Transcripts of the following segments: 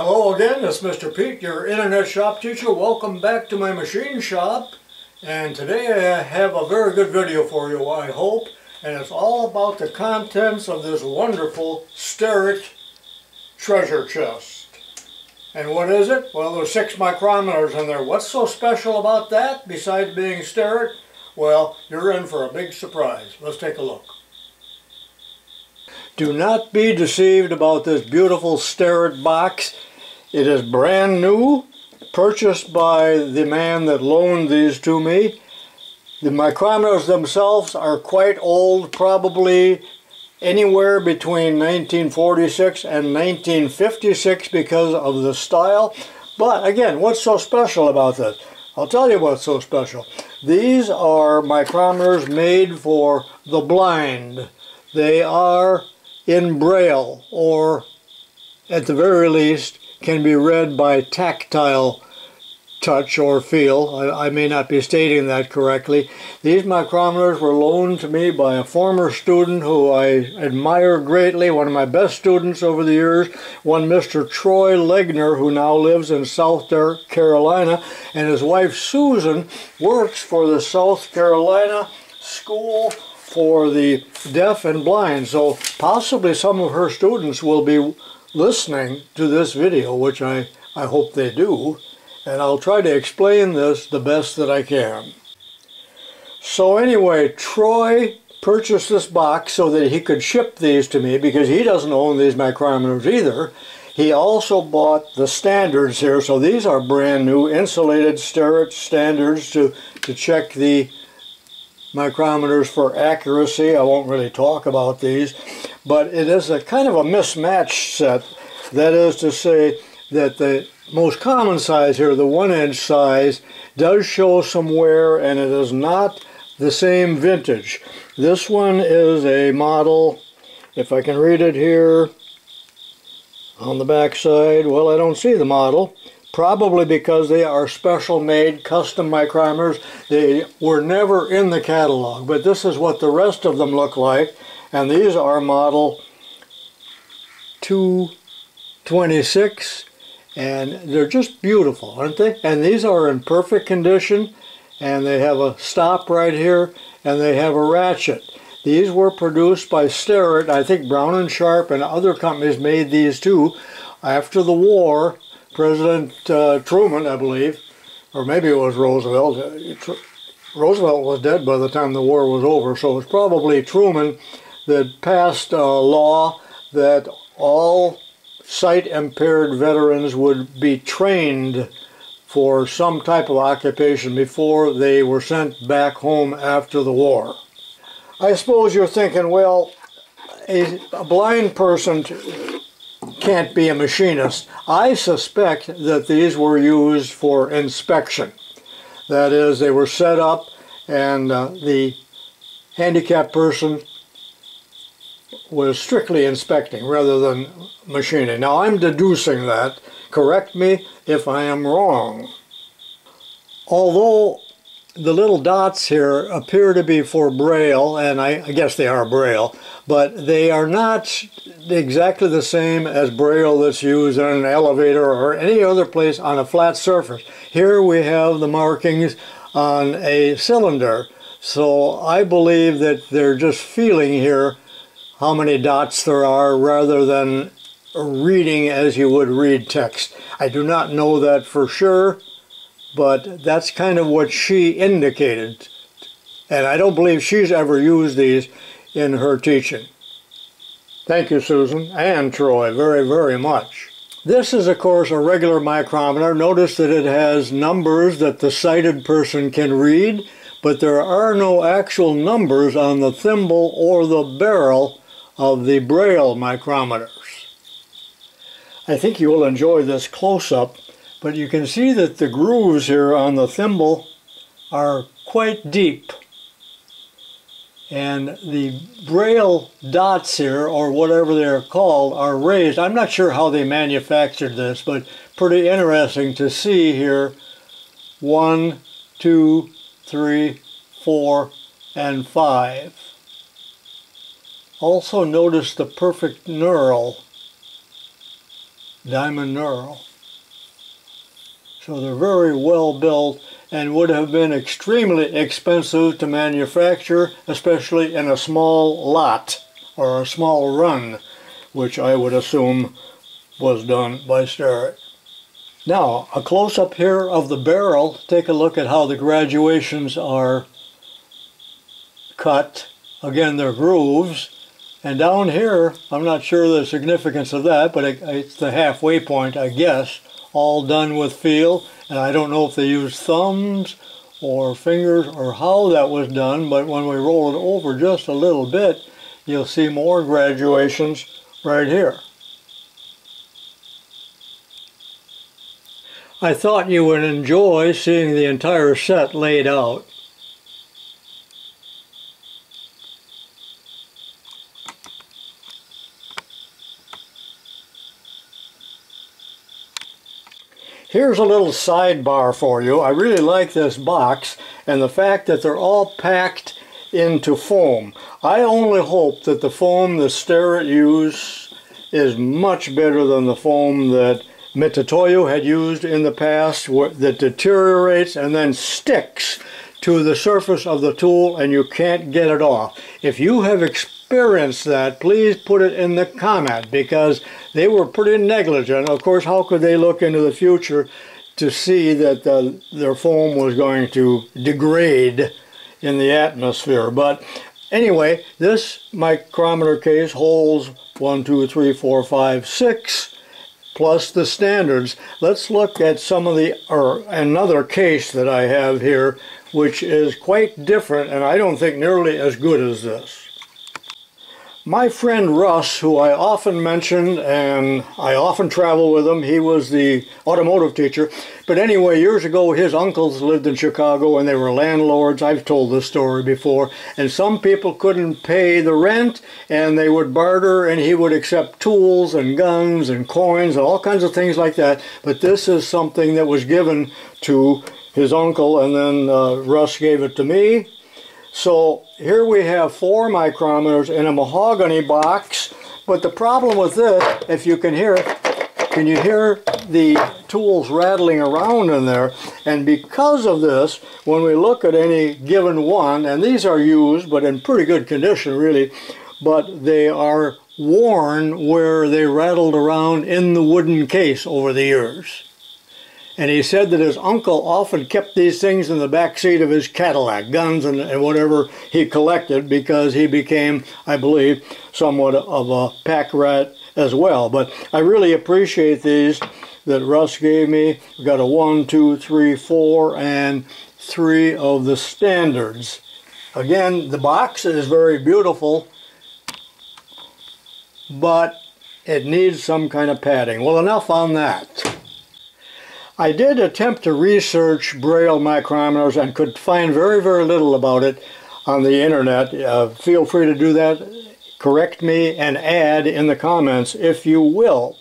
Hello again, it's Mr. Pete, your internet shop teacher. Welcome back to my machine shop. And today I have a very good video for you, I hope. And it's all about the contents of this wonderful Starrett treasure chest. And what is it? Well, there's six micrometers in there. What's so special about that, besides being Starrett? Well, you're in for a big surprise. Let's take a look. Do not be deceived about this beautiful Starrett box. It is brand new, purchased by the man that loaned these to me. The micrometers themselves are quite old, probably anywhere between 1946 and 1956 because of the style. But again, what's so special about this? I'll tell you what's so special. These are micrometers made for the blind. They are in Braille or at the very least can be read by tactile touch or feel. I, I, may not be stating that correctly. These micrometers were loaned to me by a former student who I admire greatly, one of my best students over the years, one Mr. Troy Legner, who now lives in South Carolina, and his wife Susan works for the South Carolina School for the deaf and blind. So possibly some of her students will be listening to this video, which I, I hope they do. And I'll try to explain this the best that I can. So anyway, Troy purchased this box so that he could ship these to me because he doesn't own these micrometers either. He also bought the standards here, so these are brand new insulated Starrett standards to, to check the micrometers for accuracy. I won't really talk about these, but it is a kind of a mismatched set. That is to say that the most common size here, the one inch size, does show some wear and it is not the same vintage. This one is a model, if I can read it here on the back side, well I don't see the model, probably because they are special made custom micrometers. They were never in the catalog, but this is what the rest of them look like. And these are model 226 and they're just beautiful, aren't they? And these are in perfect condition and they have a stop right here and they have a ratchet. These were produced by Starrett. I think Brown and Sharpe and other companies made these too. After the war, President uh, Truman, I believe, or maybe it was Roosevelt. Uh, Roosevelt was dead by the time the war was over, so it was probably Truman that passed a law that all sight-impaired veterans would be trained for some type of occupation before they were sent back home after the war. I suppose you're thinking, well, a, a blind person can't be a machinist. I suspect that these were used for inspection. That is, they were set up and uh, the handicapped person was strictly inspecting rather than machining. Now I'm deducing that. Correct me if I am wrong. Although the little dots here appear to be for Braille, and I, I, guess they are Braille, but they are not exactly the same as Braille that's used in an elevator or any other place on a flat surface. Here we have the markings on a cylinder, so I believe that they're just feeling here how many dots there are rather than reading as you would read text. I do not know that for sure, but that's kind of what she indicated. And I don't believe she's ever used these in her teaching. Thank you, Susan, and Troy, very, very much. This is, of course, a regular micrometer. Notice that it has numbers that the sighted person can read, but there are no actual numbers on the thimble or the barrel of the Braille micrometers. I think you will enjoy this close-up but you can see that the grooves here on the thimble are quite deep. And the braille dots here, or whatever they're called, are raised. I'm not sure how they manufactured this, but pretty interesting to see here. One, two, three, four, and five. Also notice the perfect knurl diamond knurl. So they're very well built and would have been extremely expensive to manufacture, especially in a small lot or a small run, which I would assume was done by Starrett. Now, a close-up here of the barrel. Take a look at how the graduations are cut. Again, they're grooves. And down here, I'm not sure the significance of that, but it, it's the halfway point, I guess all done with feel. And I don't know if they used thumbs or fingers or how that was done, but when we roll it over just a little bit, you'll see more graduations right here. I thought you would enjoy seeing the entire set laid out. Here's a little sidebar for you. I really like this box and the fact that they're all packed into foam. I only hope that the foam that Starrett used is much better than the foam that Mitutoyo had used in the past that deteriorates and then sticks to the surface of the tool and you can't get it off. If you have experienced that, please put it in the comment because they were pretty negligent. Of course, how could they look into the future to see that the, their foam was going to degrade in the atmosphere? But anyway, this micrometer case holds one, two, three, four, five, six plus the standards. Let's look at some of the, or another case that I have here, which is quite different and I don't think nearly as good as this. My friend Russ, who I often mention and I often travel with him, he was the automotive teacher. But anyway, years ago his uncles lived in Chicago and they were landlords. I've told this story before. And some people couldn't pay the rent and they would barter and he would accept tools and guns and coins and all kinds of things like that. But this is something that was given to his uncle and then uh, Russ gave it to me so here we have four micrometers in a mahogany box. But the problem with this, if you can hear can you hear the tools rattling around in there? And because of this, when we look at any given one, and these are used, but in pretty good condition really, but they are worn where they rattled around in the wooden case over the years. And he said that his uncle often kept these things in the back seat of his Cadillac, guns and, and whatever he collected, because he became, I believe, somewhat of a pack rat as well. But I really appreciate these that Russ gave me. We've got a one, two, three, four, and three of the standards. Again, the box is very beautiful, but it needs some kind of padding. Well, enough on that. I did attempt to research Braille micrometers and could find very, very little about it on the internet. Uh, feel free to do that. Correct me and add in the comments if you will.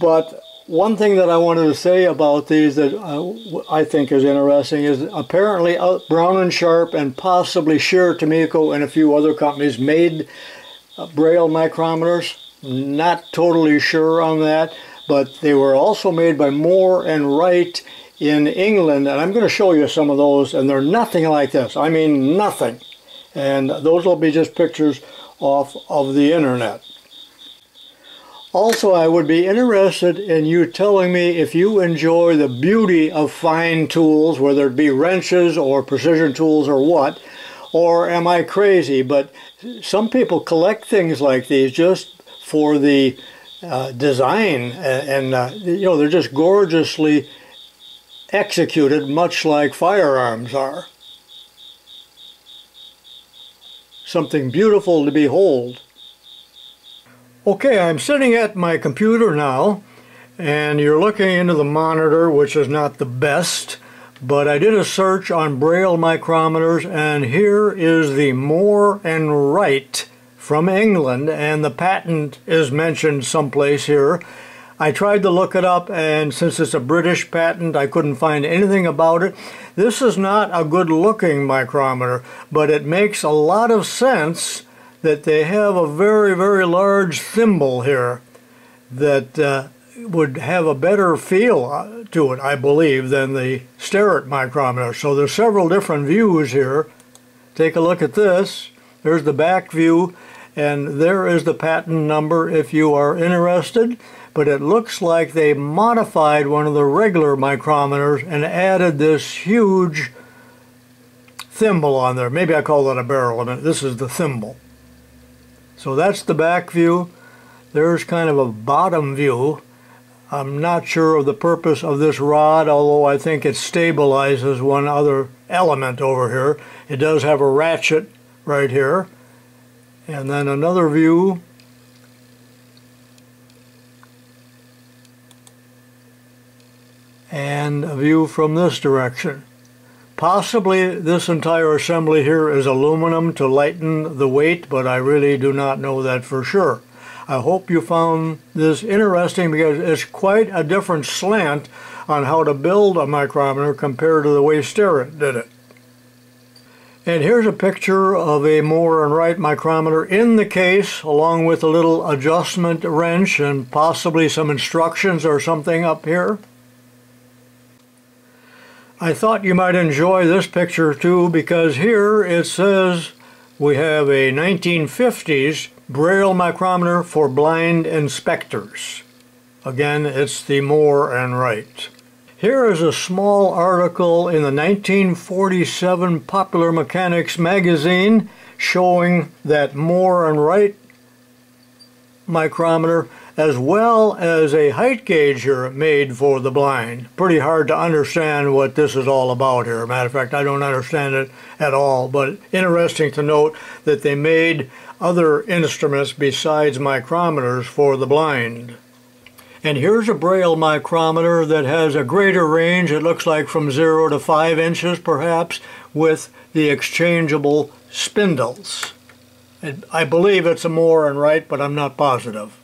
But one thing that I wanted to say about these that uh, I think is interesting is apparently uh, Brown and Sharpe and possibly Scherr-Tumico and a few other companies made uh, Braille micrometers. Not totally sure on that but they were also made by Moore and Wright in England, and I'm going to show you some of those, and they're nothing like this. I mean, nothing. And those will be just pictures off of the internet. Also, I would be interested in you telling me if you enjoy the beauty of fine tools, whether it be wrenches or precision tools or what, or am I crazy? But some people collect things like these just for the uh, design and, and uh, you know they're just gorgeously executed much like firearms are. Something beautiful to behold. Okay I'm sitting at my computer now and you're looking into the monitor which is not the best but I did a search on braille micrometers and here is the Moore and Wright from England and the patent is mentioned someplace here. I tried to look it up and since it's a British patent I couldn't find anything about it. This is not a good looking micrometer but it makes a lot of sense that they have a very very large thimble here that uh, would have a better feel uh, to it, I believe, than the Starrett micrometer. So there's several different views here. Take a look at this. There's the back view, and there is the patent number if you are interested. But it looks like they modified one of the regular micrometers and added this huge thimble on there. Maybe I call that a barrel. This is the thimble. So that's the back view. There's kind of a bottom view. I'm not sure of the purpose of this rod, although I think it stabilizes one other element over here. It does have a ratchet right here. And then another view. And a view from this direction. Possibly this entire assembly here is aluminum to lighten the weight, but I really do not know that for sure. I hope you found this interesting because it's quite a different slant on how to build a micrometer compared to the way Starrett did it. And here's a picture of a Moore and Wright micrometer in the case along with a little adjustment wrench and possibly some instructions or something up here. I thought you might enjoy this picture too because here it says we have a 1950s Braille micrometer for blind inspectors. Again, it's the Moore and Wright. Here is a small article in the 1947 Popular Mechanics magazine showing that Moore and Wright micrometer as well as a height gauge here made for the blind. Pretty hard to understand what this is all about here. Matter of fact, I don't understand it at all, but interesting to note that they made other instruments besides micrometers for the blind. And here's a Braille micrometer that has a greater range, it looks like from 0 to 5 inches perhaps, with the exchangeable spindles. I believe it's a Moore and Wright, but I'm not positive.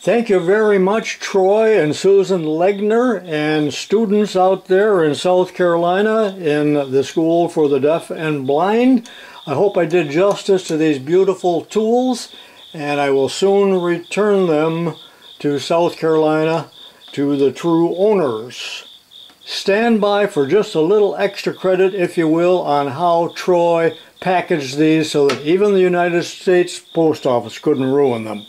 Thank you very much, Troy and Susan Legner, and students out there in South Carolina in the School for the Deaf and Blind. I hope I did justice to these beautiful tools, and I will soon return them to South Carolina to the true owners. Stand by for just a little extra credit, if you will, on how Troy packaged these so that even the United States Post Office couldn't ruin them.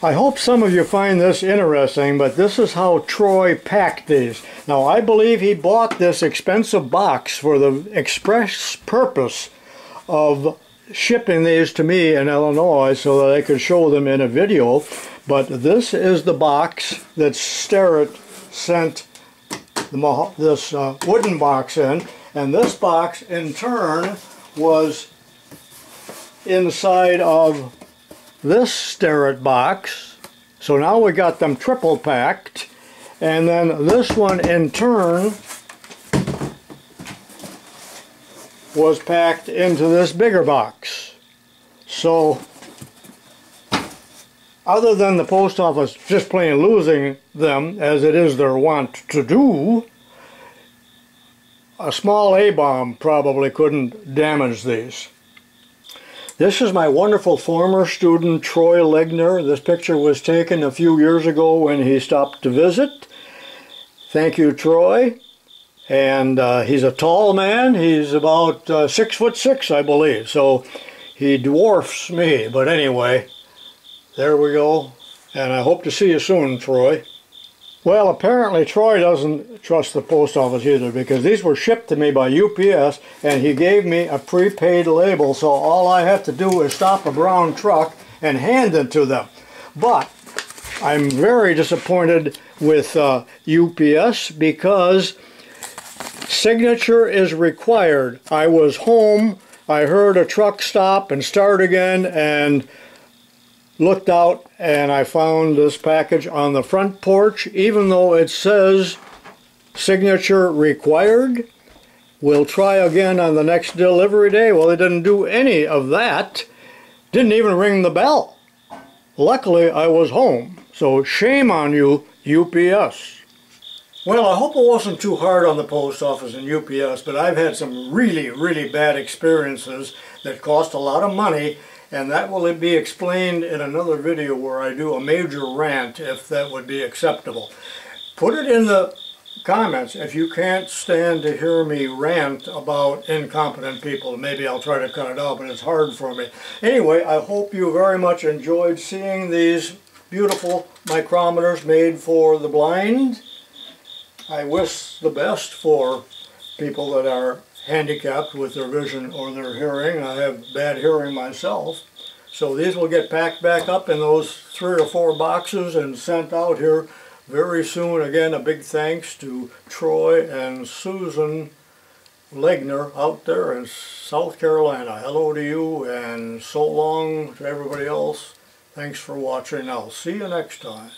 I hope some of you find this interesting, but this is how Troy packed these. Now, I believe he bought this expensive box for the express purpose of shipping these to me in Illinois so that I could show them in a video. But this is the box that Starrett sent the, this uh, wooden box in. And this box, in turn, was inside of this Starrett box. So now we got them triple packed. And then this one in turn was packed into this bigger box. So other than the post office just plain losing them, as it is their wont to do, a small A-bomb probably couldn't damage these. This is my wonderful former student, Troy Legner. This picture was taken a few years ago when he stopped to visit. Thank you, Troy. And uh, he's a tall man. He's about uh, six foot six, I believe. So he dwarfs me. But anyway, there we go. And I hope to see you soon, Troy. Well, apparently Troy doesn't trust the post office either because these were shipped to me by UPS and he gave me a prepaid label so all I have to do is stop a brown truck and hand it to them. But I'm very disappointed with uh, UPS because signature is required. I was home, I heard a truck stop and start again and looked out and I found this package on the front porch even though it says signature required. We'll try again on the next delivery day. Well they didn't do any of that. Didn't even ring the bell. Luckily I was home. So shame on you UPS well I hope it wasn't too hard on the post office and UPS but I've had some really really bad experiences that cost a lot of money And that will be explained in another video where I do a major rant if that would be acceptable. Put it in the comments if you can't stand to hear me rant about incompetent people. Maybe I'll try to cut it out, but it's hard for me. Anyway, I hope you very much enjoyed seeing these beautiful micrometers made for the blind. I wish the best for people that are handicapped with their vision or their hearing. I have bad hearing myself. So these will get packed back up in those three or four boxes and sent out here very soon. Again, a big thanks to Troy and Susan Legner out there in South Carolina. Hello to you and so long to everybody else. Thanks for watching. I'll see you next time.